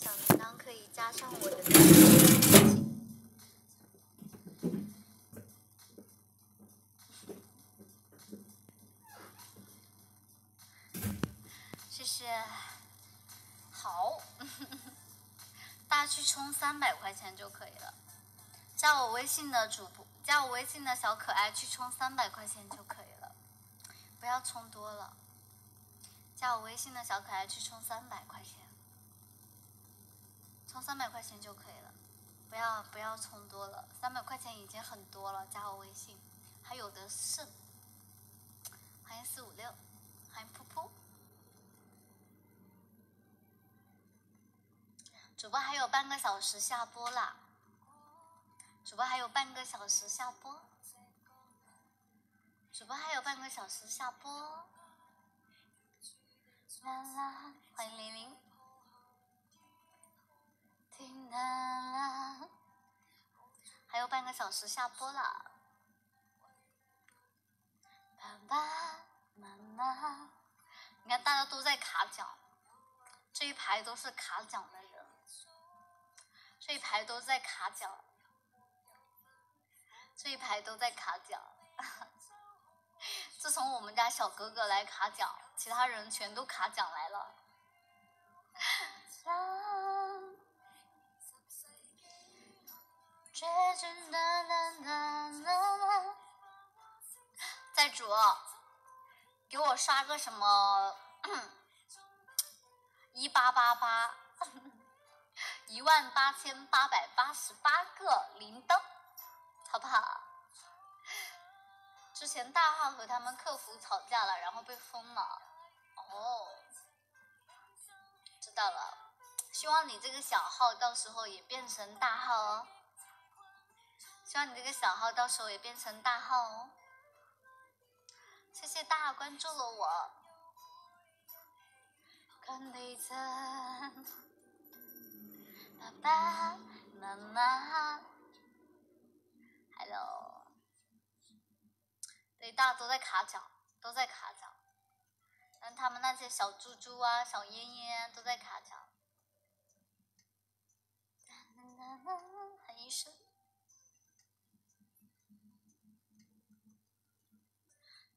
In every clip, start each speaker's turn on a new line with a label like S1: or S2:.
S1: 小铃铛可以加上我的。谢谢，好，大家去充三百块钱就可以了。加我微信的主播，加我微信的小可爱去充三百块钱就可以了，不要充多了。加我微信的小可爱去充三百块钱，充三百块钱就可以了，不要不要充多了，三百块钱已经很多了。加我微信，还有的是。欢迎四五六，欢迎噗噗。主播还有半个小时下播啦，主播还有半个小时下播，主播还有半个小时下播。啦啦，欢迎玲玲。听啦啦，还有半个小时下播了。爸爸妈妈，你看大家都在卡奖，这一排都是卡奖的人，这一排都在卡奖，这一排都在卡奖。自从我们家小哥哥来卡奖，其他人全都卡奖来了。在主，给我刷个什么一八八八，一万八千八百八十八个铃铛，好不好？之前大号和他们客服吵架了，然后被封了。哦，知道了。希望你这个小号到时候也变成大号哦。希望你这个小号到时候也变成大号哦。谢谢大家关注了我。爸爸妈妈，Hello。对，大家都在卡奖，都在卡奖。嗯，他们那些小猪猪啊、小燕燕都在卡奖。喊一声。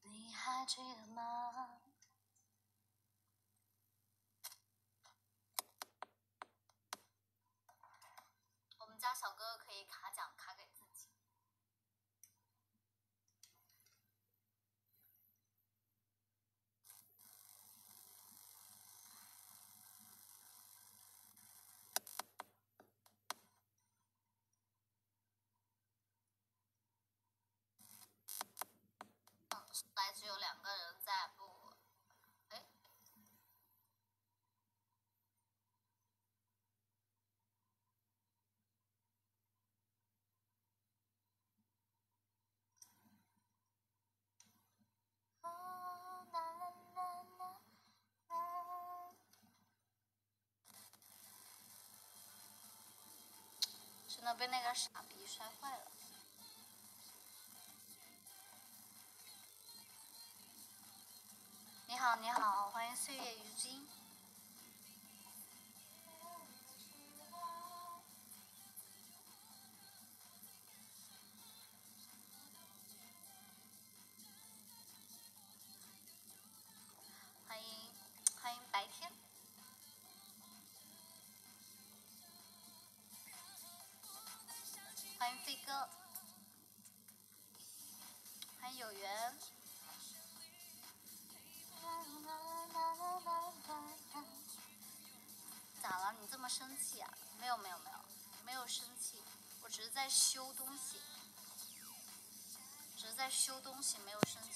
S1: 你还还记得吗？我们家小哥哥可以卡奖，卡给。只有两个人在不？哎，真的被那个傻逼摔坏了。你好，你好，欢迎岁月如金。欢迎。有缘。咋了？你这么生气啊？没有没有没有，没有生气，我只是在修东西，只是在修东西，没有生气。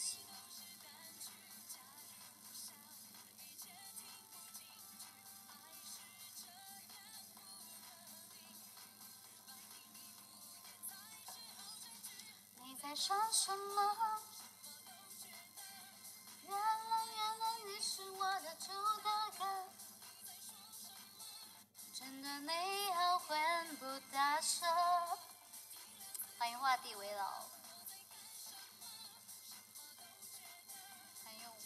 S1: 说什么，原来原来你是我的主。真的，你后悔不搭？舍欢迎画地为牢，欢迎用户。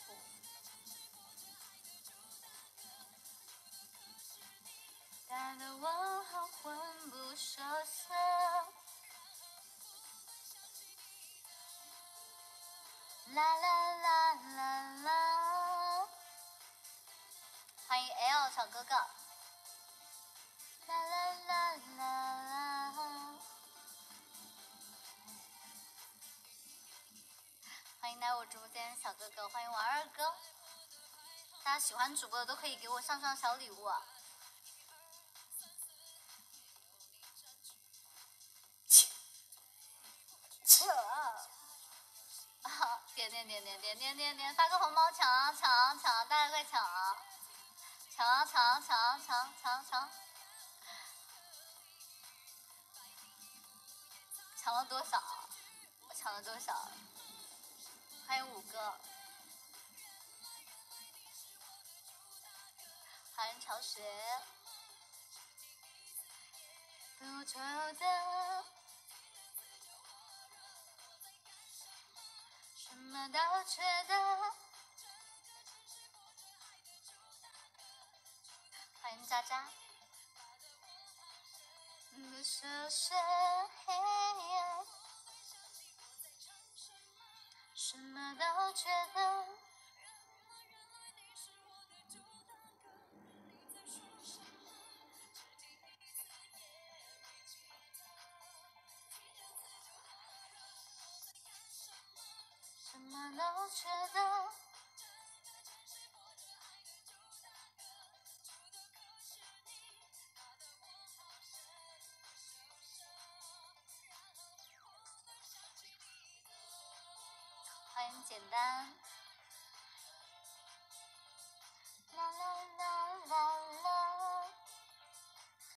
S1: 啦啦啦啦啦！欢迎 L 小哥哥。啦啦啦啦啦！欢迎来我直播间小哥哥，欢迎我二哥。大家喜欢主播的都可以给我上上小礼物。点点点点点点点点，发个红包抢啊抢啊抢！大家快抢啊！抢啊抢啊抢啊抢抢抢！抢了多少？我抢了多少？还有五个。欢迎潮雪。不求的，什么都觉得欢迎渣渣。的不什么什么都觉得都缺的。欢迎简单。